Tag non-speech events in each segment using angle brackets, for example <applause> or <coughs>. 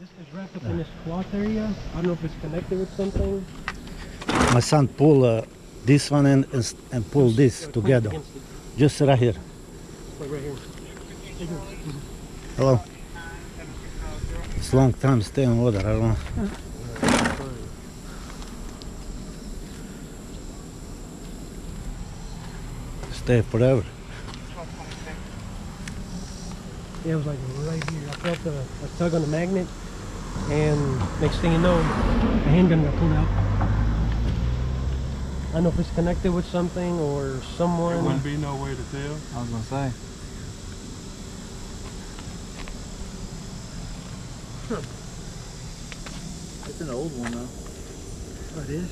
This is wrapped up in this cloth area. I don't know if it's connected with something. My son pull uh, this one and, and, and pull this Uh, together. Just right here. Like right here. Hello. It's long time staying water. I don't know. Stay forever. Yeah, it was like right here. I felt a, a tug on the magnet, and next thing you know, a handgun got pulled out. I don't know if it's connected with something or There someone. wouldn't be no way to tell. I was gonna say. It's an old one though. Oh, it is.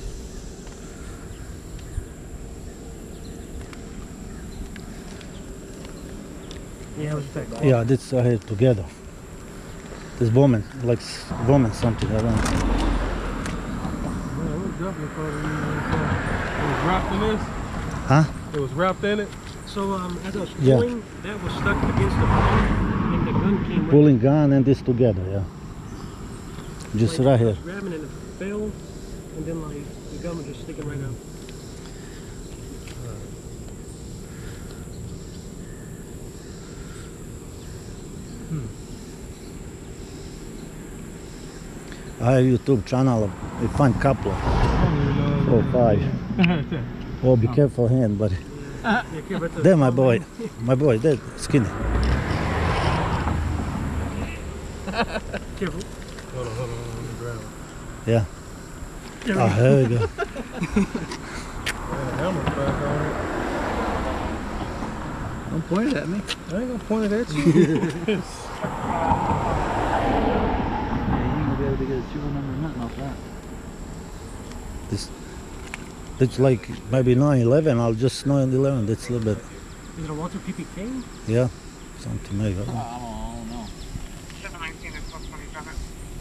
Yeah, it was that. Yeah, this right here together. This woman, like s- woman something. I don't know. Yeah, it was definitely caught in there. It was wrapped in this. Huh? It was wrapped in it. So um, as I was Yeah. pulling, that was stuck against the bar, and the gun came right Pulling gun and this together. Yeah. Just like, right I here. was grabbing and it fell, and then like the gun was just sticking right out. I have YouTube channel. We find couple, I don't even know. four, five. Oh, be careful hand, buddy. Yeah, careful with the- There, my boy. My boy, there, skinny. Careful. Hold on, hold on, on the ground. Yeah. There Oh, here we go. Yeah, hammer crack on it. Don't point it at me. I ain't gonna point it at you <laughs> ain't gonna be able to get a serial number or nothing off that. This, it's like maybe 9/11. I'll just 9/11. That's a little bit, Is it a Walther PPK? yeah, something maybe. I I don't know. don't, know. 719 and 1227.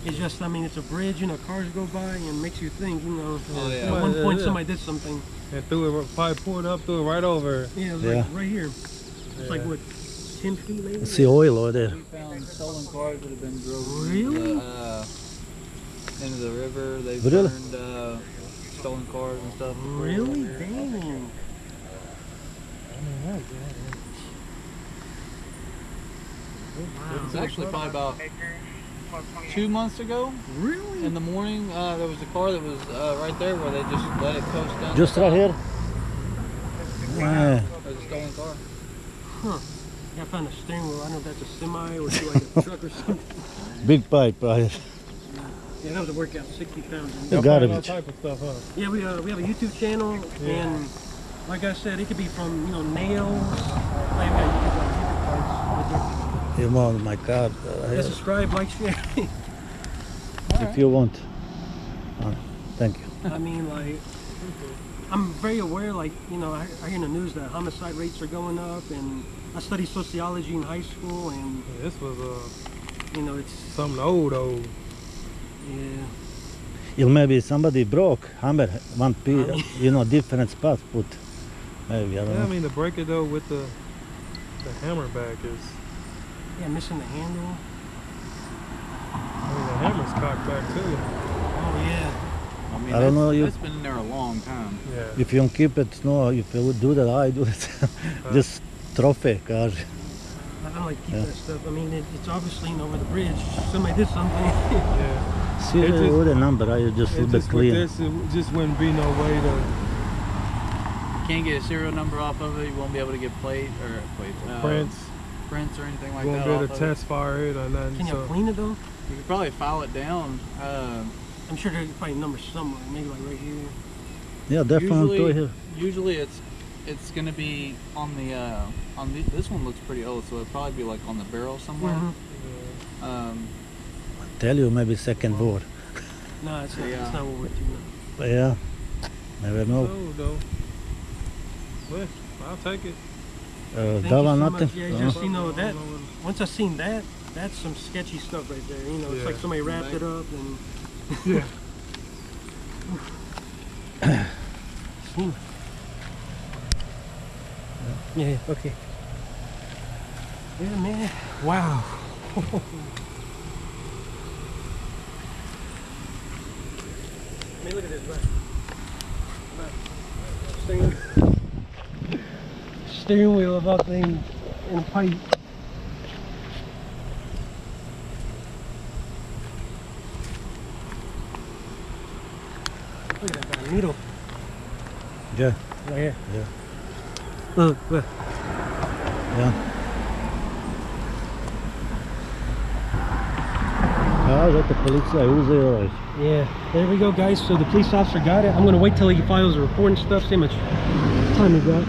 It's just, I mean, it's a bridge, you know, cars go by and makes you think, you know. Oh, yeah. At one Yeah, point, yeah. somebody did something. and threw it, probably pulled up, threw it right over. Yeah, it was Yeah. like right here. It's like what, 10 feet maybe? I see oil over there. We found stolen cars that have been drove Really? uh, into the river. They've Really? burned uh, stolen cars and stuff. before. Really? Dang. It's actually probably about Baker, 1228. two months ago. Really? In the morning, uh, there was a car that was uh, right there where they just let it coast down. Just right here. Yeah. There's a stolen car. Yeah, I found a steering wheel. I don't know if that's a semi or like a truck or something. Big pipe right here. Yeah, that was a workout, 60 pounds. You Y'all gotta find all be. type of stuff, huh? Yeah, we, uh, we have a YouTube channel, Yeah. and like I said, it could be from, you know, nails. Like, we got YouTube parts. You want my card? Uh, Yeah, subscribe, like, share. if you want. Uh, thank you. I mean, like, I'm very aware, like, you know, I, I hear in the news that homicide rates are going up, and I studied sociology in high school, and, Yeah, this was uh, you know, it's, something old, old. Yeah. It maybe somebody broke hammer one piece, you know, different spots put. Maybe I don't Yeah, I mean to break it though with the the hammer back is. Yeah, missing the handle. I mean the hammer's cocked back too. Oh, yeah. I mean, I don't know. You, that's been in there a long time. Yeah. If you don't keep it, no, if you would do that, I do it. <laughs> Uh, Just trophy, kaže. I don't like keep Yeah. that stuff. I mean, it, it's obviously, over the bridge. Somebody did something. <laughs> Yeah. See It the just- with the number, I just a little bit just with clean. this, it just wouldn't be no way to Can't get a serial number off of it. You won't be able to get plate or plate uh, prints. prints or anything like You won't that. be able off to of it. test fire it or nothing. Can you so clean it, though? You could probably file it down. Uh, I'm sure there's probably numbers somewhere. Maybe like right here. Yeah, definitely usually, here. usually it's it's gonna be on the uh, on the, this one looks pretty old, so it'd probably be like on the barrel somewhere. Mhm. Um, Tell you maybe second board. No, it's not. Yeah. It's not what we're doing. But yeah, never know. no, though. But I'll take it. Uh, Thank that you one so nothing. much. Yeah, just you know that. Once I seen that, that's some sketchy stuff right there. You know, it's Yeah. like somebody wrapped it up and. <laughs> <laughs> Yeah. <coughs> Yeah. Okay. Yeah, man. Wow. <laughs> mean, look at this. Look. Look. Steering, steering wheel of all things in a pipe. Look at that needle Yeah, right here. yeah, Look, look. yeah. Ah, de politie, hoe ze eruit? Yeah, there we go, guys. So the police officer got it. I'm gonna wait till he files a report and stuff. See how much time he got.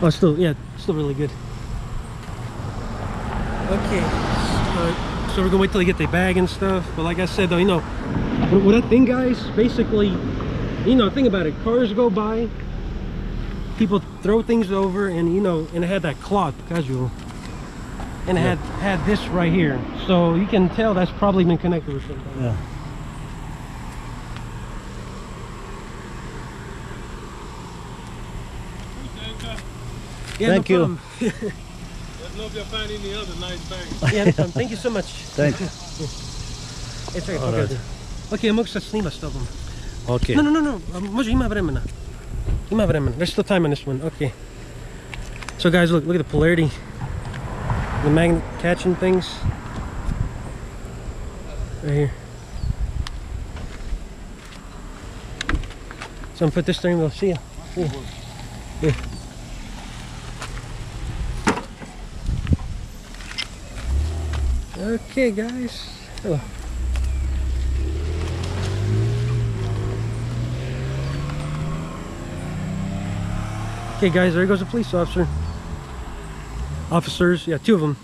Oh, still, yeah, still really good. Okay, uh, so we're gonna wait till they get their bag and stuff. But like I said, though, you know, what, what I think, guys, basically, you know, think about it. Cars go by, people throw things over, and you know, and it had that cloth, casual and it had had this right here so you can tell that's probably been connected with something Yeah. yeah, Thank you. problem. <laughs> Let know if you find any other nice things. yeah no thank you so much Thanks. <laughs> it's okay Alright. okay okay mogę się snima z tobą Okay. no no no no um, może ima vremena ima vremena there's still time on this one okay so guys look look at the polarity the magnet catching things right here so I'm put this steering wheel see ya yeah. Okay, guys. Oh. Okay, guys, there goes a police officer. Officers, yeah, two of them.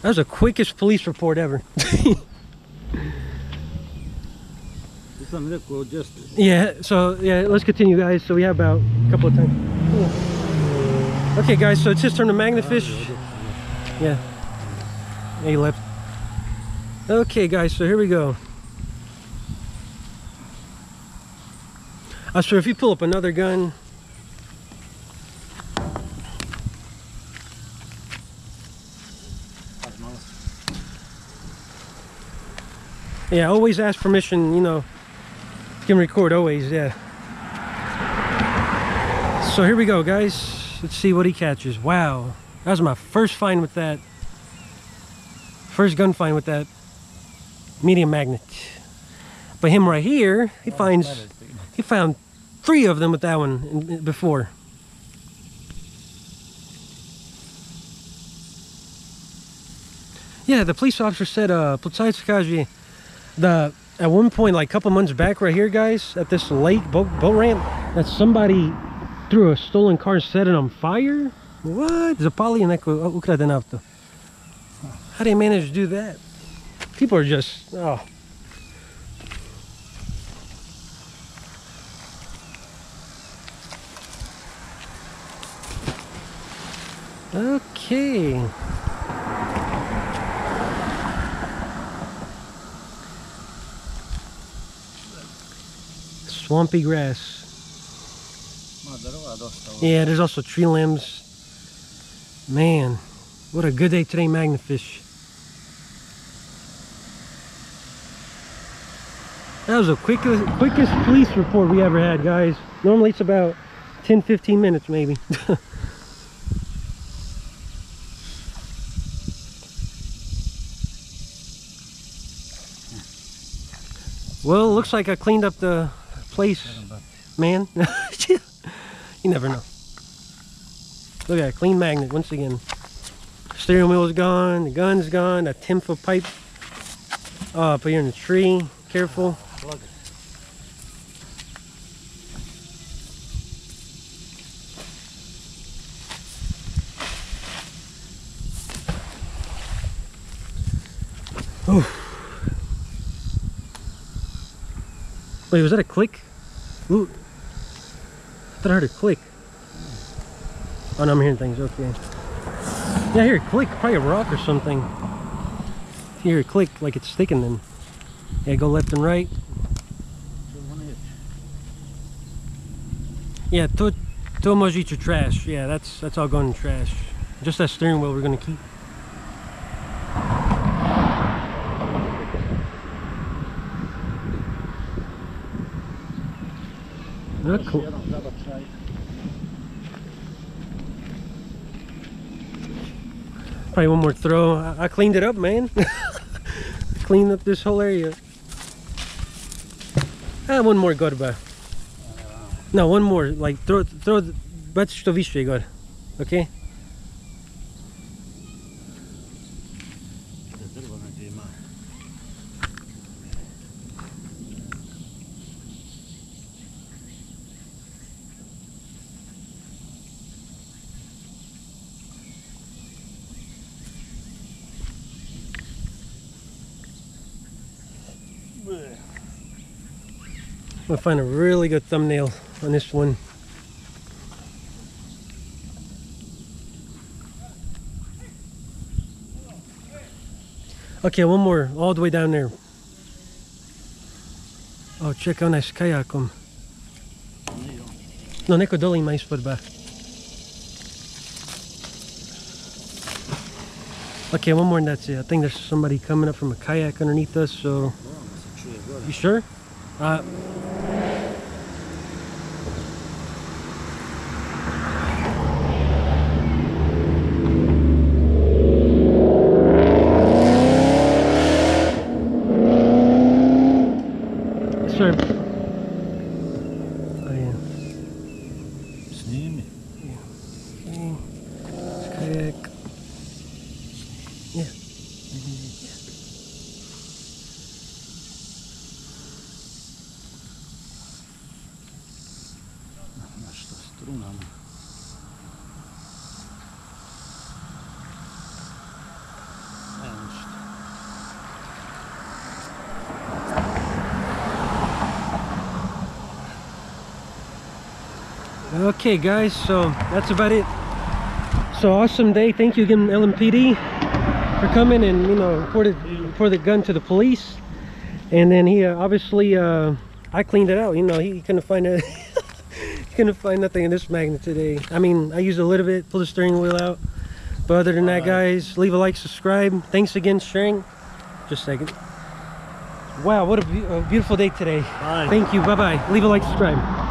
That was the quickest police report ever. <laughs> yeah, so, yeah, let's continue, guys. So we have about a couple of times. Okay, guys, so it's his turn to magnifish. Yeah. Yeah, he left. Okay, guys, so here we go. Uh, so if you pull up another gun, yeah, always ask permission, you know, you can record always, yeah. So here we go, guys. Let's see what he catches. Wow, that was my first find with that. First gun find with that medium magnet. But him right here, he finds he found three of them with that one before. Yeah, the police officer said, uh, the at one point, like a couple months back, right here, guys, at this lake boat boat ramp, that somebody threw a stolen car and set it on fire. What? Zapali neko ukraden auto. How do you manage to do that? People are just oh. Okay. Swampy grass. Yeah, there's also tree limbs. Man, what a good day today, Magnafish. That was the quickest, quickest police report we ever had, guys. Normally it's about 10, 15 minutes, maybe. <laughs> well, looks like I cleaned up the place, man. <laughs> you never know. Look at that, clean magnet once again. Steering wheel is gone, the gun's gone, that 10 foot pipe uh, up here in the tree. Careful. Oof. Wait, was that a click? Ooh. I thought I heard a click. Oh no, I'm hearing things, okay. Yeah, I hear a click, probably a rock or something. If you hear a click like it's sticking then. Yeah, go left and right. Yeah, to to much eat your trash. Yeah, that's that's all going in trash. Just that steering wheel we're gonna keep. Oh, cool. Probably one more throw. I, I cleaned it up, man. <laughs> cleaned up this whole area. Ah, one more gorba. No, one more. Like throw, throw. Bać što više Igor. Okay. I'm gonna find a really good thumbnail on this one. Okay, one more, all the way down there. Oh, check out nice kajakom. No, neko dole ima ispod ba. Okay, one more and that's it. I think there's somebody coming up from a kayak underneath us, so... You sure? Uh, Sir. Oh yeah. Snimi. Okay. Kayak. Yeah. Okay, guys. So that's about it. So awesome day. Thank you again, LMPD, for coming and you know reported report the gun to the police. And then he uh, obviously uh, I cleaned it out. You know he couldn't find it. <laughs> couldn't find nothing in this magnet today. I mean I used a little bit, pulled the steering wheel out. But other than that, guys, leave a like, subscribe. Thanks again, sharing. Just a second. Wow, what a, beau- a beautiful day today. Bye. Thank you. Bye bye. Leave a like, subscribe.